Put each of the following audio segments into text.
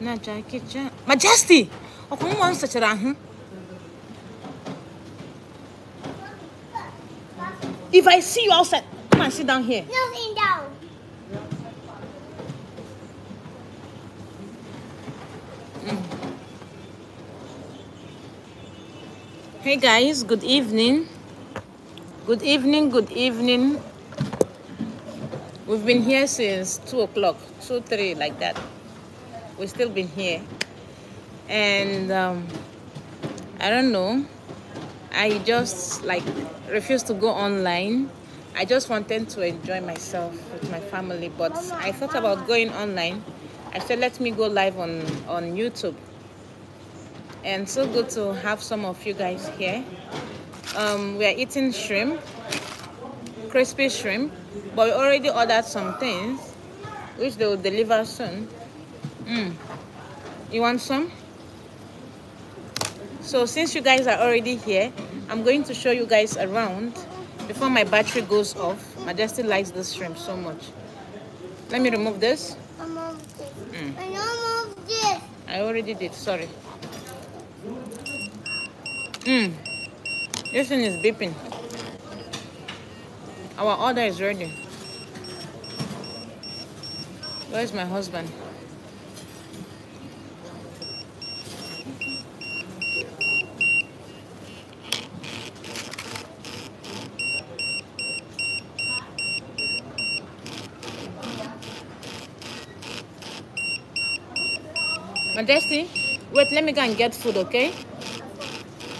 na Jackie Chan. Majesty! Ọkùnrin wọn sọ̀chara ahụ. Hmm? If I see you outside, come and sit down here. No, sit down. Hey guys, good evening. Good evening, good evening. We've been here since 2 o'clock, 2, 3, like that. We've still been here. And um, I don't know. I just like refused to go online. I just wanted to enjoy myself with my family, but I thought about going online. I said, let me go live on, on YouTube and so good to have some of you guys here. Um, we are eating shrimp, crispy shrimp, but we already ordered some things, which they will deliver soon. Mm. You want some? So since you guys are already here, I'm going to show you guys around before my battery goes off. Majesty likes this shrimp so much. Let me remove this. I moved this. Mm. I this. I already did, sorry. Mm. This thing is beeping. Our order is ready. Where's my husband? Majesty, wait, let me go and get food, okay?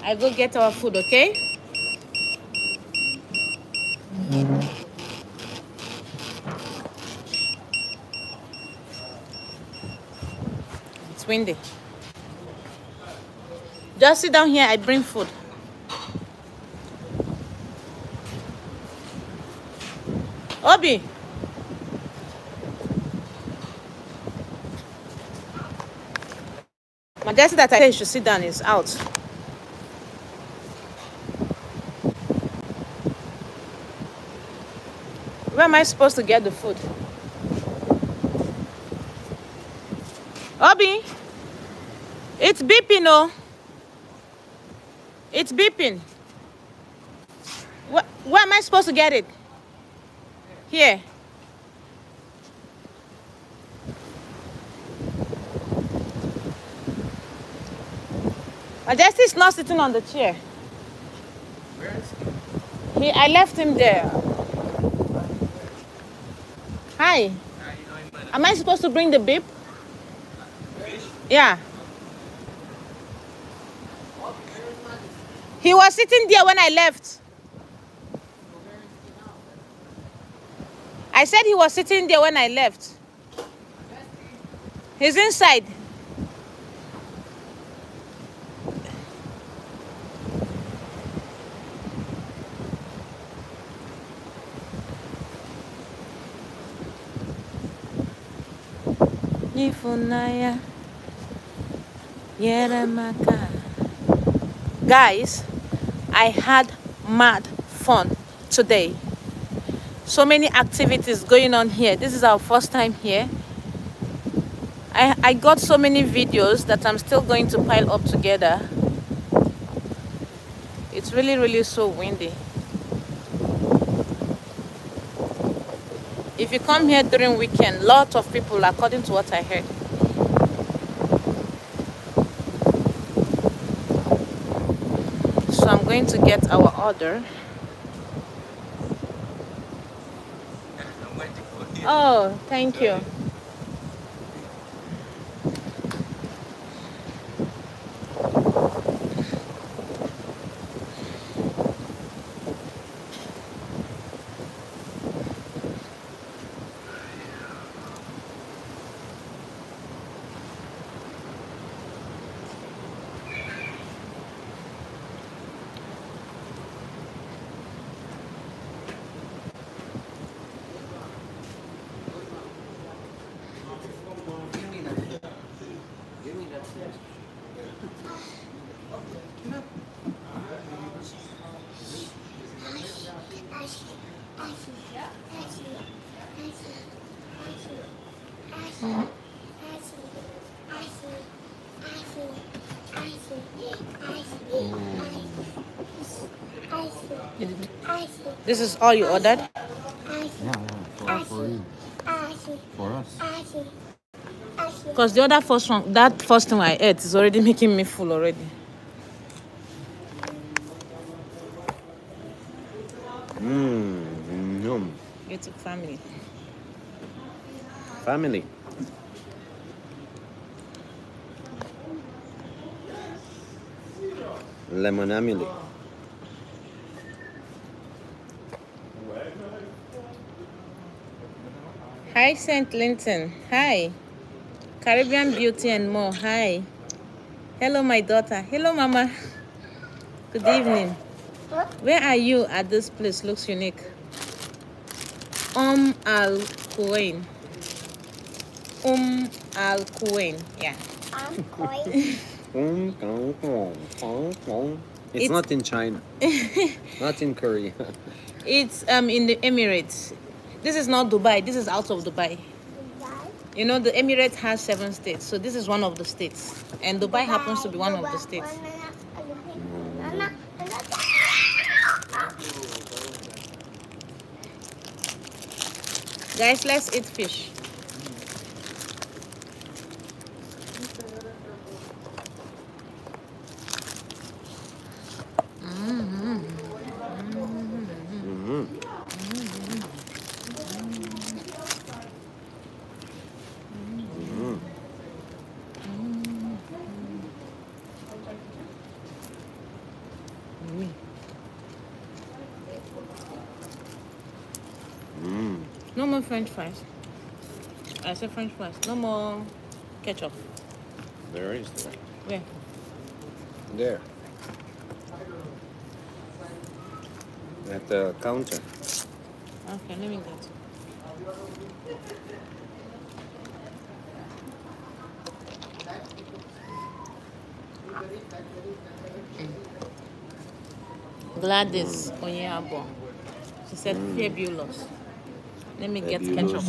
I go get our food, okay? It's windy. Just sit down here, I bring food. Obi. Majesty that I you should sit down is out. Where am I supposed to get the food? Obi, it's beeping, oh. It's beeping. Where, where am I supposed to get it? Here. Majesty is not sitting on the chair. Where is he? He, I left him there. Hi. Am I supposed to bring the fish? Yeah. He was sitting there when I left. I said he was sitting there when I left. He's inside. Guys, I had mad fun today. So many activities going on here. This is our first time here. I, I got so many videos that I'm still going to pile up together. It's really, really so windy. If you come here during weekend, lot of people, according to what I heard. So I'm going to get our order. I'm waiting for you. Oh, thank you. This is all you ordered? Because the other first one, that first thing I ate is already making me full already. Mmm, yum. YouTube family. Family. Lemon Lemonamily. Hi, St. Linton. Hi. Caribbean Beauty and more. Hi. Hello, my daughter. Hello, Mama. Good evening. Where are you at this place? Looks unique. Um Al Kuwain. Um Al Kuwain. Yeah. I'm going. It's It's- not in China. not in Korea. It's um in the Emirates. This is not Dubai. This is out of Dubai. You know, the Emirates has seven states, so this is one of the states, and Dubai happens to be one of the states. Guys, let's eat fish. Mhm. Mhm. Mm. No more French fries. I said French fries. No more ketchup. There is there. Where? There. At the counter. Okay, let me get. Gladys mm. Onyabo. She said fabulous. Let me get ketchup.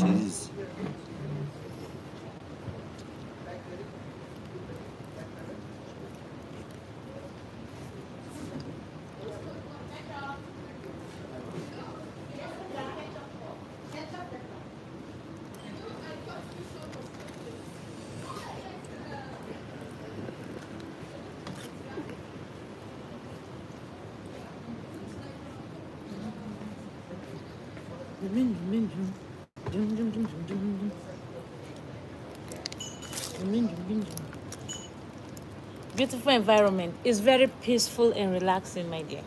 Beautiful environment. It's very peaceful and relaxing, my dear.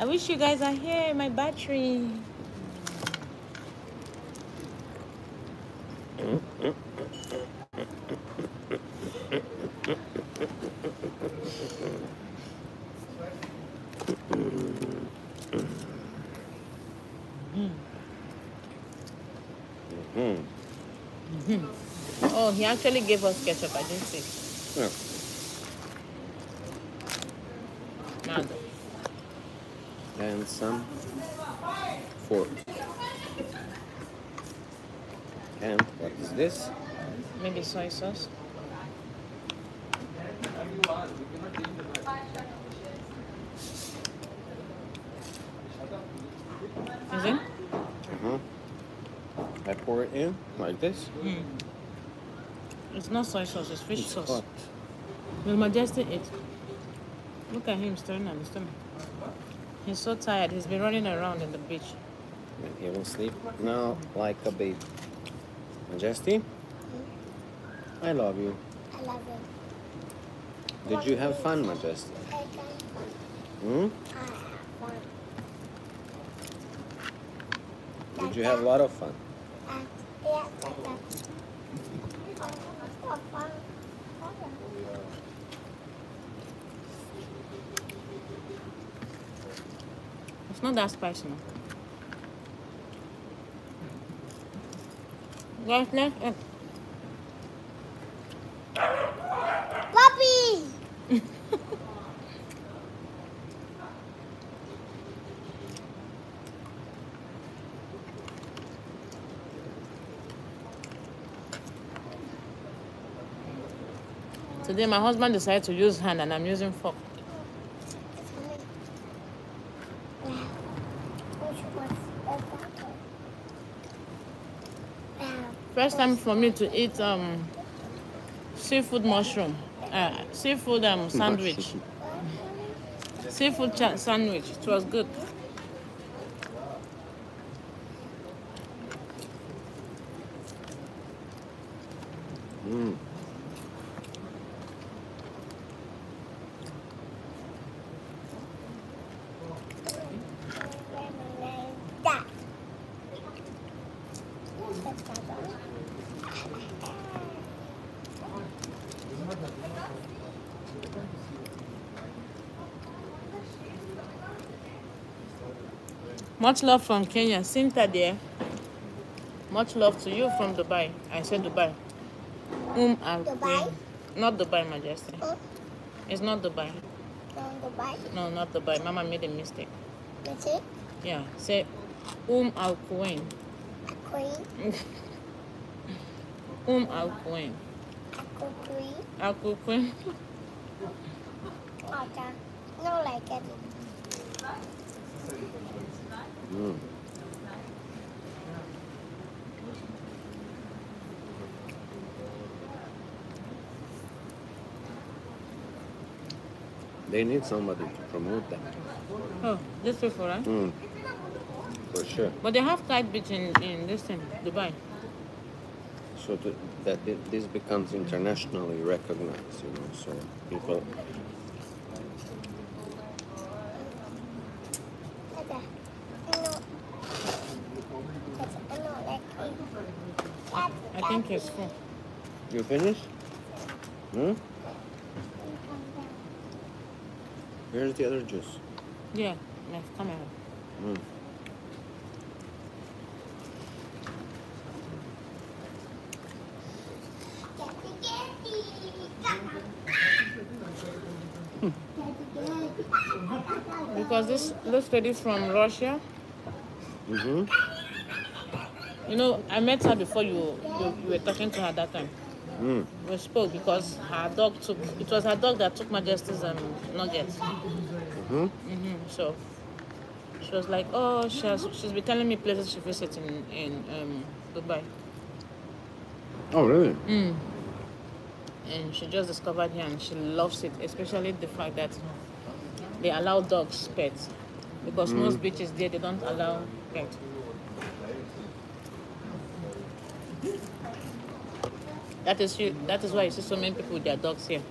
I wish you guys are here. My battery. Mhm. Oh, he actually gave us ketchup. I didn't see. Yeah. And some fork. And what is this? Maybe soy sauce. Is it? Uh-huh. I pour it in like this. Mm. It's not soy sauce, it's fish It's sauce. hot. Will Majesty eat? Look at him staring at his stomach. He's so tired. He's been running around in the beach. He will sleep now like a baby. Majesty, I love you. I love you. Did you have fun, Majesty? I can. Hmm? I have one. Did you have a lot of fun? And yeah, like that. Oh, fun. It's not that spicy now. Guys, let's eat. Puppy! Today my husband decided to use hand and I'm using fork. First time for me to eat um seafood mushroom, uh, seafood um sandwich, seafood sandwich. It was good. Much love from Kenya. Cinta there. Much love to you from Dubai. I said Dubai. Um Al Dubai? Not Dubai, Majesty. Oh, It's not Dubai. no, Dubai. No, not Dubai. Mama made a mistake. That's it. Yeah. Say Um Al Queen. A queen. Um Al Queen. A queen. Al Queen. Oh, damn. No, like it. Mm. They need somebody to promote them. Oh, this people, right? Mm. For sure. But they have kite beach in, in this thing, Dubai. So to, that thi- this becomes internationally recognized, you know. So people, Dada. No. That's no, like it. I think it's full. you finished? Hmm? Where's the other juice? Yeah, my camera. Mm. Because this this lady from Russia, Mm-hmm. you know, I met her before you, you, you were talking to her that time. Mm. We spoke because her dog took, it was her dog that took Majesty's um, nuggets. Mm-hmm. hmm So she was like, oh, she has, she's been telling me places she visits in, in um, Dubai. Oh, really? Mm. And she just discovered here and she loves it, especially the fact that they allow dogs pets. Because most mm. beaches there, they don't allow pets. That is you, that is why you see so many people with their dogs here.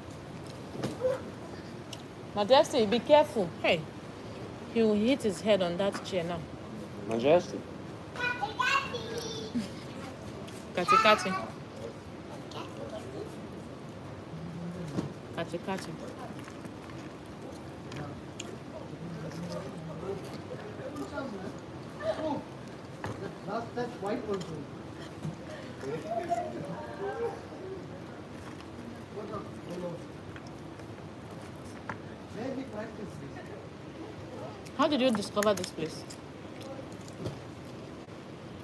Majesty, be careful. Hey, he will hit his head on that chair now. Majestic. Kati kati. Kati kati. White one too. What up? Hello. Maybe practice this. How did you discover this place?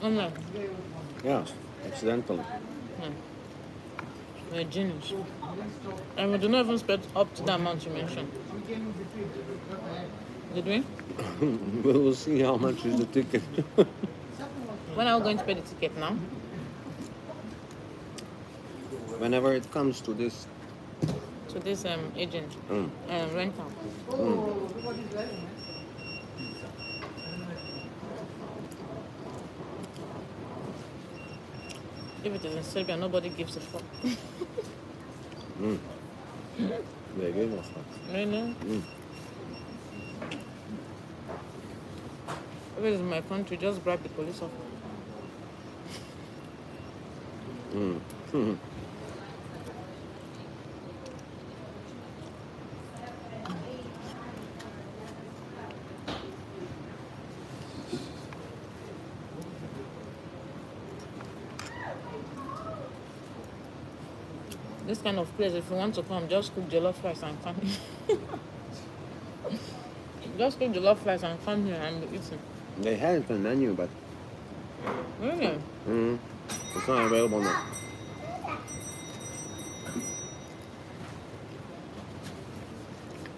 Online. Yes, accidentally. Yeah. You're a genius. And we do not even spend up to the amount you mentioned. Did we? we will see how much is the ticket. When are we going to pay the ticket now? Whenever it comes to this. To this um, agent, Mm. um, rental. If it is in Serbia, nobody gives a fuck. Mm. They gave us that. Really? Mm. If it is in my country, just bribe the police officer. Mm. Mhm. This kind of place, if you want to come, just cook jollof rice and come. just cook jollof rice and come here and be eating. They it on menu, but Really? mm, it's not available now.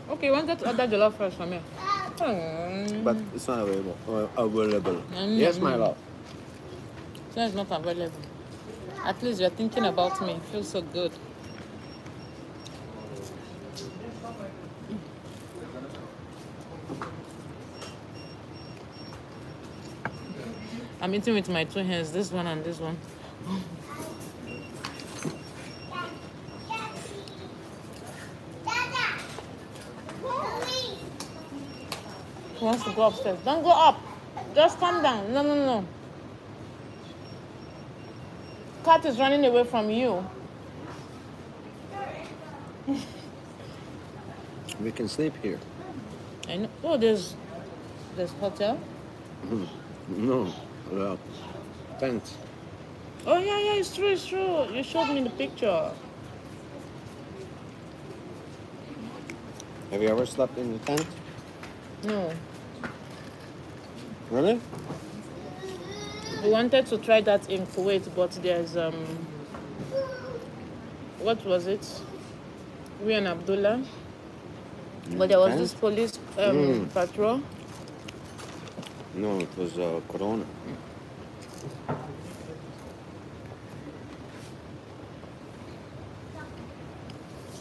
Okay, you wanted to order jollof rice from here. Hmm. But it's not available. Uh, available. Mm. Yes, my love. So it's not available. At least you're thinking about me. It feels so good. I'm eating with my two hands, this one and this one. He wants to go upstairs. Don't go up. Just calm down. No, no, no. Cat is running away from you. We can sleep here. I know. Oh, there's there's hotel. Mm-hmm. No, well, tent. Oh yeah, yeah, it's true, it's true. You showed me the picture. Have you ever slept in the tent? No, Really? we wanted to try that in Kuwait, but there's um, what was it? We and Abdullah. But there was Tent? this police um, Mm. patrol. No, it was uh, Corona.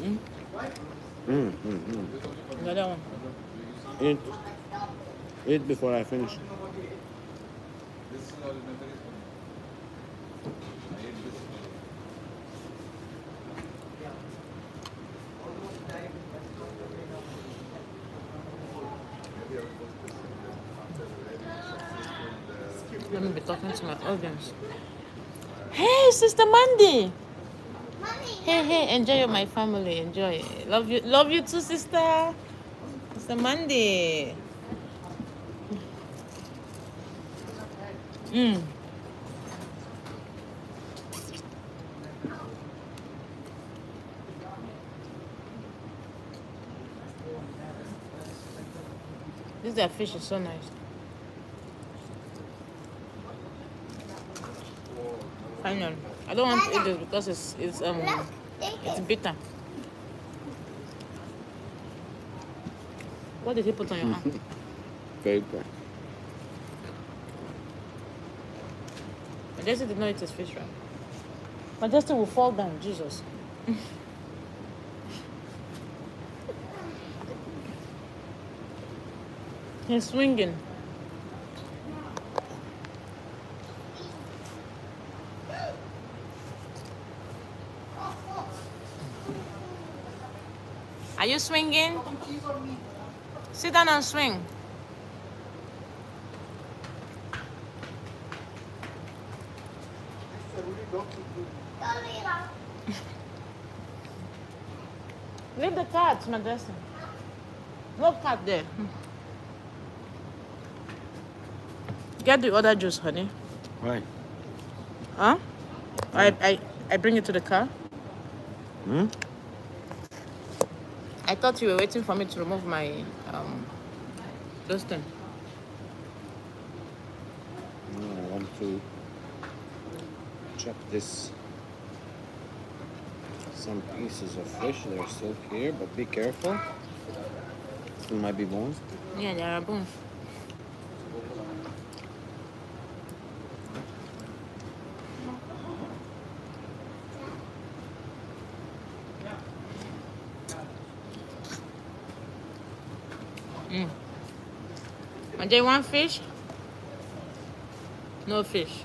Mm. Mm, mm, mm. The other one. Eat. Eat before I finish. Let me be talking to my audience. Hey, Sister Mandy. Hey, hey, enjoy my family. Enjoy. Love you. Love you too, sister. Sister Mandy. Mm. This their fish is so nice. Finally, I don't want to eat this because it's it's um it's bitter. What did he put on your arm? Paper. Majesty did not eat his fish, right? Majesty will fall down, Jesus. He's swinging. Are you swinging? Sit down and swing. Leave us. Leave the cat, Majesty. No cat there. Get the other juice, honey. Right. Huh? I, I, I bring it to the car. Hmm? I thought you were waiting for me to remove my um those thing. No, I want to check this. Some pieces of fish, they're still here, but be careful. Still might be bones. Yeah, there are bones. Mm. And they want fish? No fish.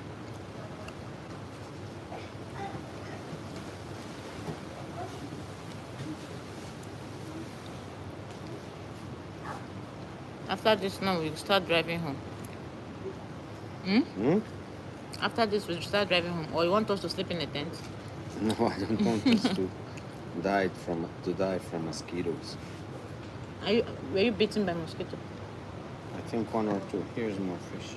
After this, now we start driving home. Hmm? Hmm? After this, we start driving home. Or you want us to sleep in a tent? No, I don't want us to die from to die from mosquitoes. Are you, were you bitten by mosquito? I think one or two. Here's more fish.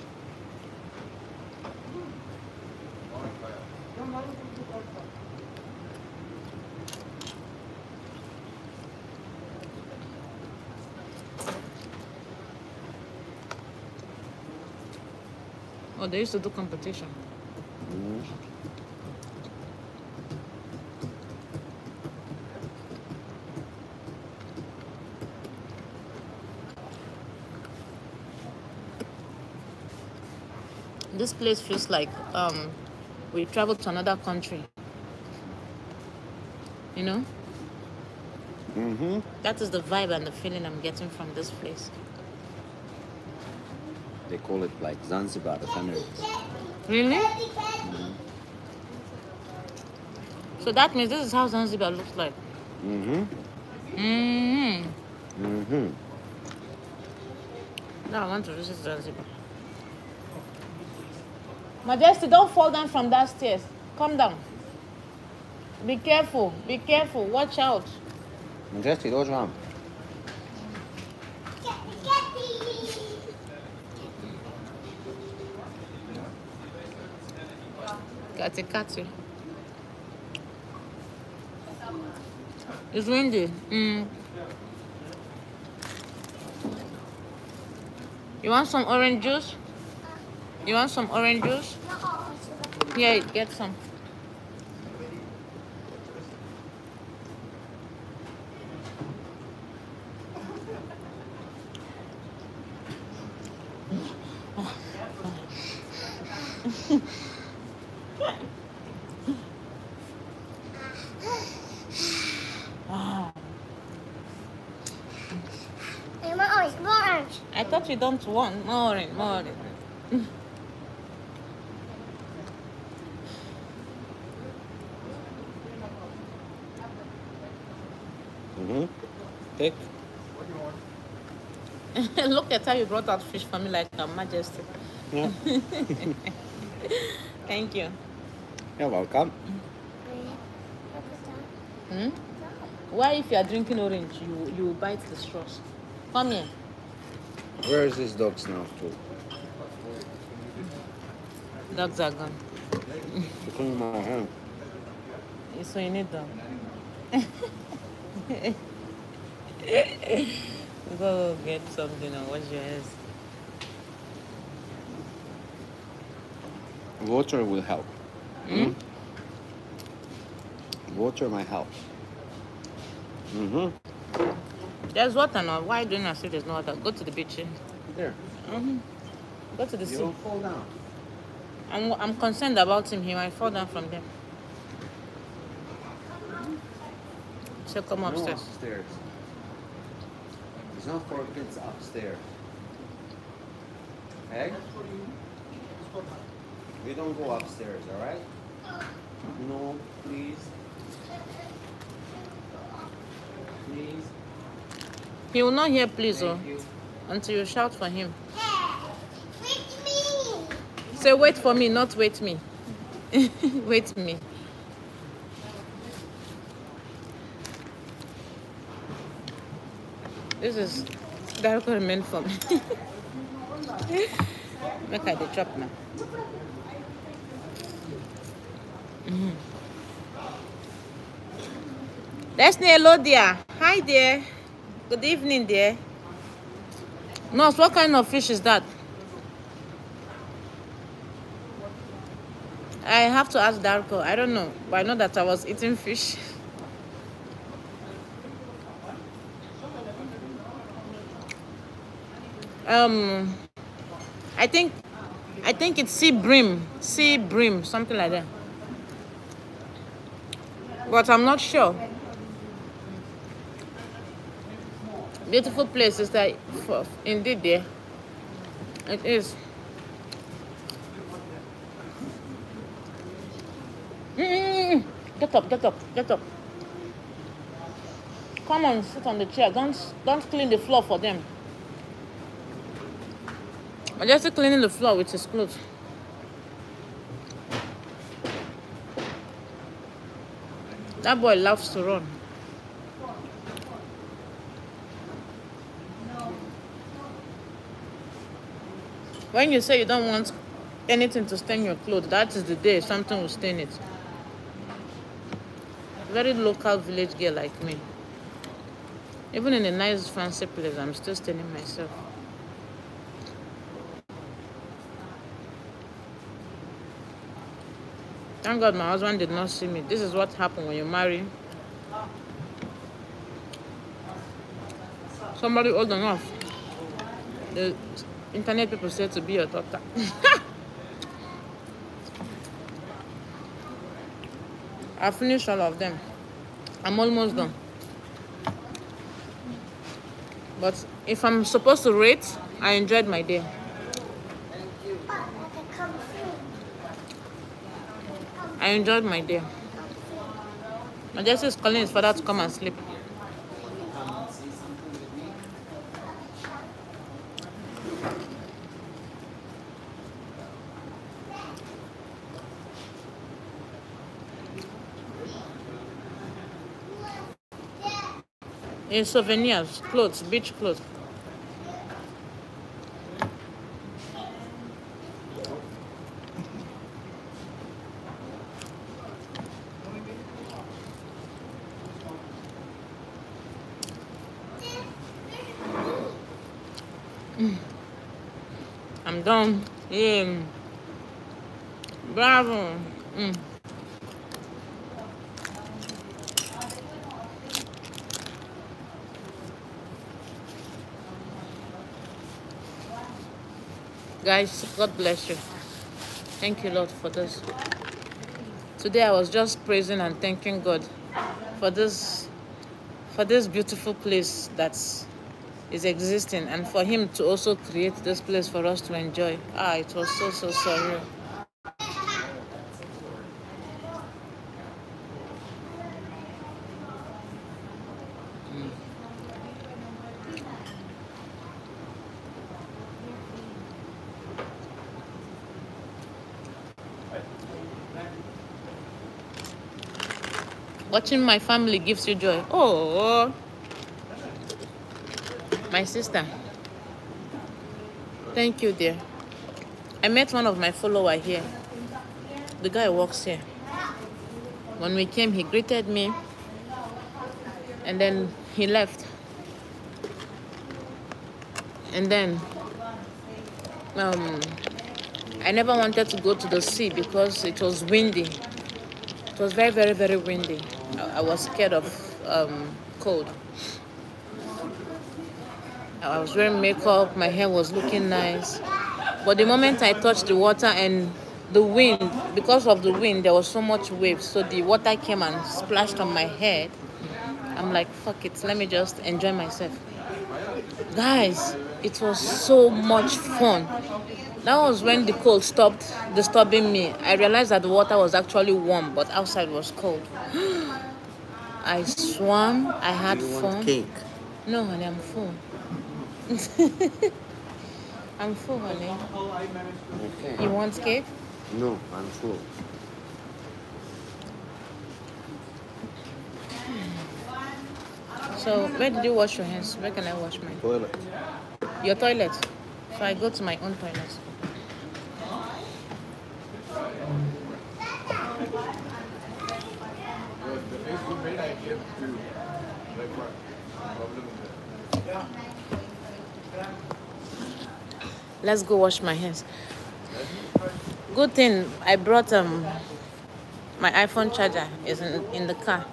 Oh, they used to do competition. Mm. This place feels like um we travel to another country. You know, Mm-hmm. that is the vibe and the feeling I'm getting from this place. They call it like Zanzibar the America. Really? So that means this is how Zanzibar looks like. Mm-hmm. Mm-hmm. Mm-hmm. Now I want to visit Zanzibar. Majesty, don't fall down from that stairs. Come down. Be careful. Be careful. Watch out. Majesty, what's wrong? Catty, catty. It's windy. Mm. You want some orange juice? You want some orange juice? Yeah, get some. I thought you don't want more orange, more orange. Mm-hmm. Take. Look at how you brought out fish for me like a majesty. Yeah. Thank you. You're welcome. Hmm? Why, if you are drinking orange, you you bite the straws? Come here. Where is this dog's now too? Dogs are gone. Look in my hand. So you need them. Go get something and wash your hands. Water will help. Hmm? Water might help. Mm-hmm. There's water now. Why do you not say there's no water? Go to the beach. There. Mm-hmm. Go to the sea. will fall down. I'm, I'm concerned about him. He might fall down from there. So come No upstairs. Upstairs. It's not for kids upstairs. Egg? We don't go upstairs, alright? No, please. Please. He will not hear please oh, Thank you. until you shout for him. Say wait for me, not wait me. wait me. This is that meant for me. Make I the chop now. Mhm. Destiny, hello there. Hi there. Good evening there. Nurse, what kind of fish is that? I have to ask Darko. I don't know, but I know that I was eating fish. Um, I think, I think it's sea bream, sea bream, something like that. But I'm not sure. Beautiful place is that, for, indeed, there. It is. Get up, get up, get up. Come on, sit on the chair. Don't don't clean the floor for them. I'm just cleaning the floor with his clothes. That boy loves to run. When you say you don't want anything to stain your clothes, that is the day something will stain it. Very local village girl like me. Even in a nice fancy place, I'm still staining myself. Thank God my husband did not see me. This is what happened when you marry somebody old enough. The internet people say to be your daughter. I finished all of them. I'm almost done. But if I'm supposed to rate, I enjoyed my day. But I can come soon. I enjoyed my day. Majesty is calling his father to come and sleep. In souvenirs, clothes, beach clothes. I'm done. Yeah. Bravo. Mm. Guys, God bless you. Thank you, Lord, for this. Today I was just praising and thanking God for this for this beautiful place that is existing and for him to also create this place for us to enjoy. Ah, it was so so surreal. Watching my family gives you joy. Oh, my sister. Thank you, dear. I met one of my follower here. The guy works here. When we came, he greeted me, and then he left. And then, um, I never wanted to go to the sea because it was windy. It was very, very, very windy. I, was scared of um, cold. I was wearing makeup, my hair was looking nice. But the moment I touched the water and the wind, because of the wind, there was so much waves. So the water came and splashed on my head. I'm like, fuck it, let me just enjoy myself. Guys, it was so much fun. That was when the cold stopped disturbing me. I realized that the water was actually warm, but outside was cold. I swam, I had you fun. want cake? No, honey, I'm full. I'm full, honey. Okay. You want cake? No, I'm full. So, where did you wash your hands? Where can I wash mine? Toilet. Your toilet. So I go to my own toilet. Let's go wash my hands. Good thing I brought um my iPhone charger is in, in the car.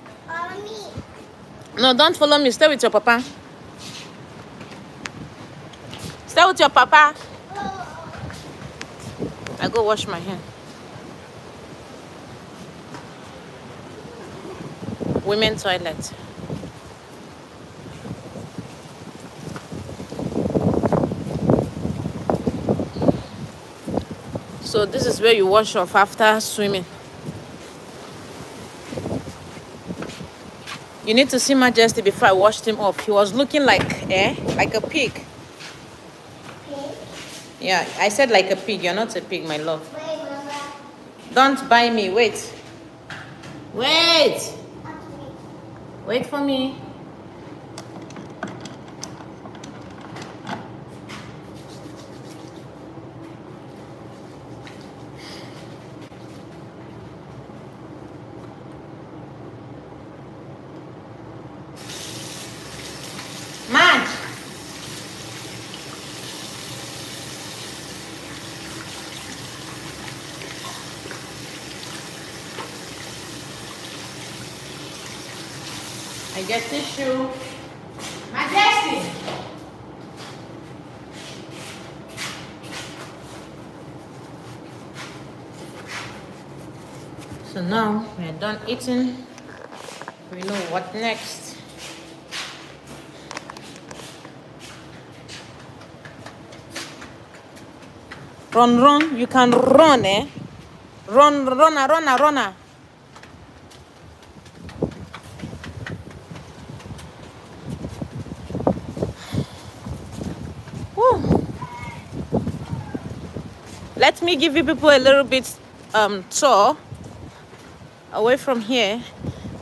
No, don't follow me. Stay with your papa. Stay with your papa. I go wash my hand. Women toilet. So this is where you wash off after swimming. You need to see Majesty before I washed him off. He was looking like eh, like a pig. Yeah, I said like a pig. You're not a pig, my love. Don't buy me. Wait. Wait. Wait for me. I get tissue. Majesty. So So now we're done eating. We know what next. Run, run. You can run, eh? Run, runner, runner, runner. Let me give you people a little bit um, tour away from here.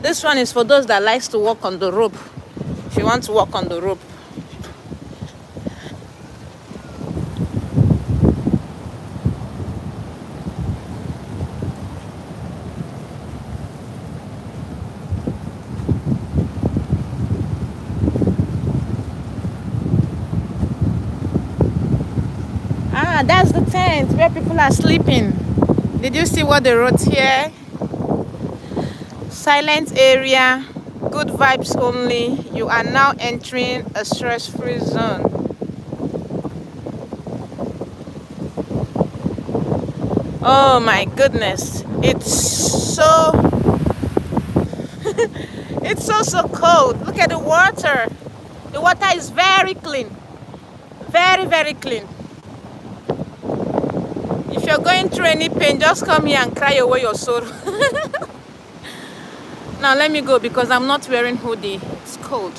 This one is for those that likes to walk on the rope. If you want to walk on the rope. Ah, that's the tent where people are sleeping. Did you see what they wrote here? Silent area, good vibes only. You are now entering a stress-free zone. Oh my goodness. It's so it's so so cold. Look at the water. The water is very clean. Very very clean. You're going through any pain, just come here and cry away your sorrow. now let me go because I'm not wearing hoodie. It's cold.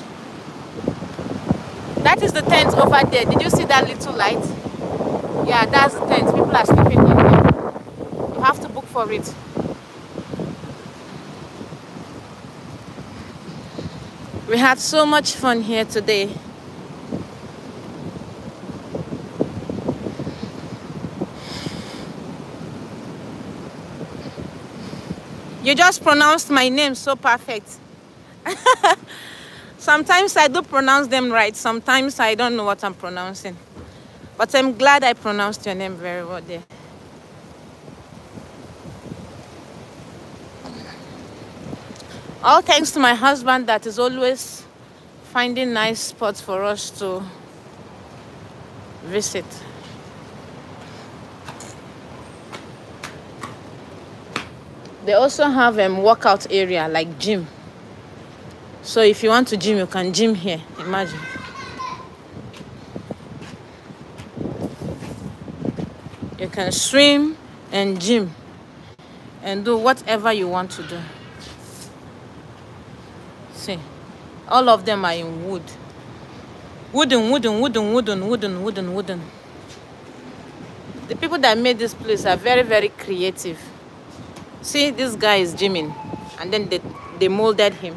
That is the tent over there. Did you see that little light? Yeah, that's the tent. People are sleeping in there. You have to book for it. We had so much fun here today. You just pronounced my name so perfect. Sometimes I do pronounce them right. Sometimes I don't know what I'm pronouncing. But I'm glad I pronounced your name very well there. All thanks to my husband that is always finding nice spots for us to visit. They also have a um, workout area like gym. So if you want to gym, you can gym here. Imagine. You can swim and gym and do whatever you want to do. See, all of them are in wood. Wooden, wooden, wooden, wooden, wooden, wooden, wooden. The people that made this place are very, very creative. See, this guy is gymming, and then they, they molded him.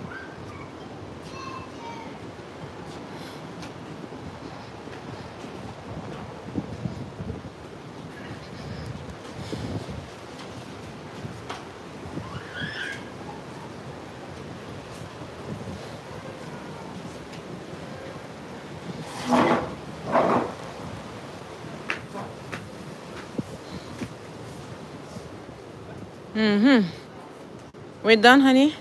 Mm-hmm. We're done, honey?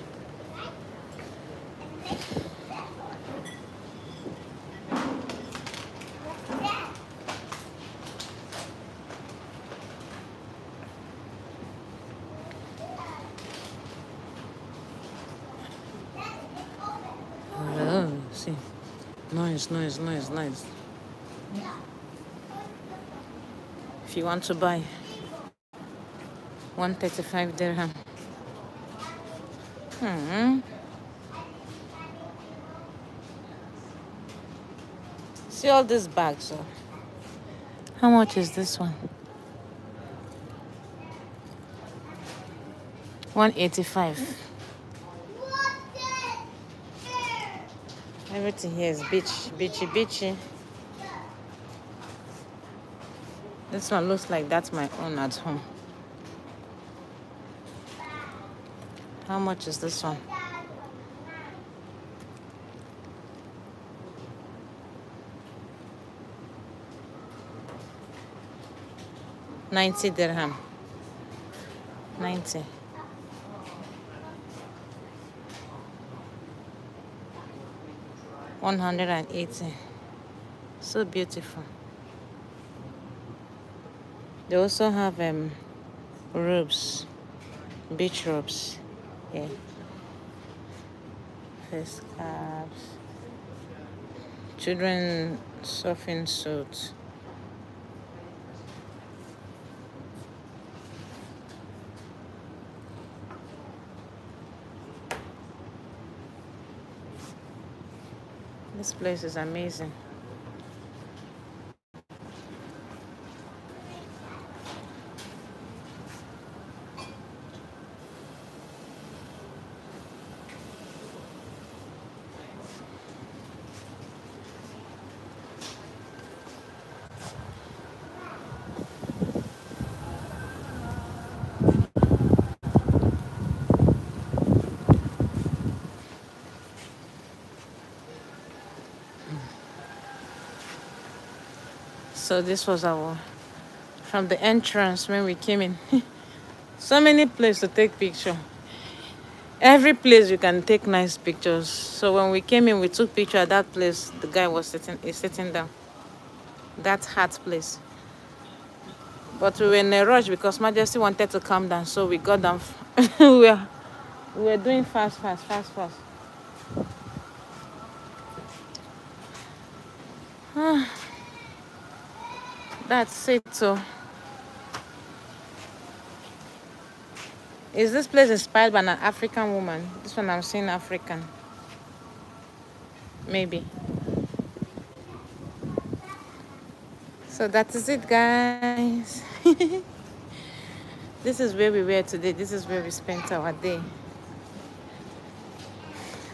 Oh, see. Nice, nice, nice, nice. If you want to buy 135 dirham. Hmm. See all these bags. So. How much is this one? 185. Everything here is beach, beachy, beachy. This one looks like that's my own at home. How much is this one? Ninety dirham. Ninety. One hundred and eighty. So beautiful. They also have um robes beach robes. Yeah. Face caps. Children surfing suits. This place is amazing. So this was our from the entrance when we came in. so many places to take picture. Every place you can take nice pictures. So when we came in, we took picture at that place. The guy was sitting is sitting down. That hot place. But we were in a rush because Majesty wanted to come down, so we got down. we were we were doing fast, fast, fast, fast. That's it. So, is this place inspired by an African woman? This one I'm seeing African. Maybe. So that is it, guys. this is where we were today. This is where we spent our day.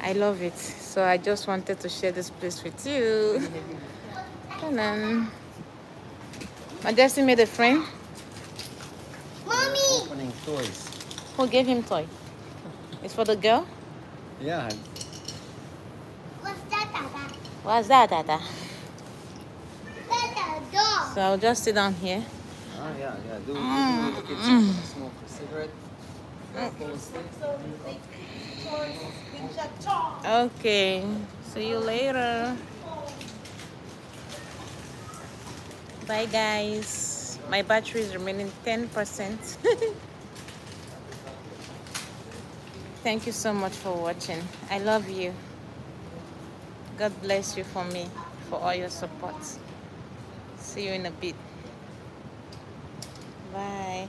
I love it. So I just wanted to share this place with you. And then. Majesty made a friend. Mommy! Opening toys. Who gave him toy? It's for the girl? Yeah. What's that, Dada? What's that, Tata? That's a dog. So I'll just sit down here. Ah, yeah, yeah. Do, do, do the kitchen. Smoke a cigarette. Apples, like. Toys, pinch a chop. Okay. See you later. Bye, guys. My battery is remaining 10%. Thank you so much for watching. I love you. God bless you for me, for all your support. See you in a bit. Bye.